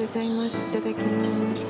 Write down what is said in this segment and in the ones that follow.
とうございます。いただきます。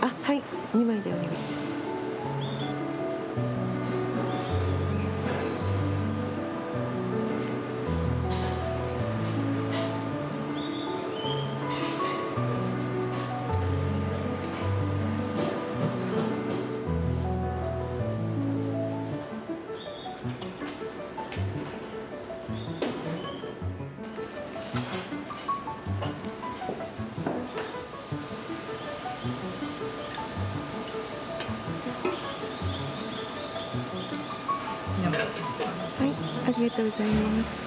あ、はい、2枚でお願いします。ありがとうございます。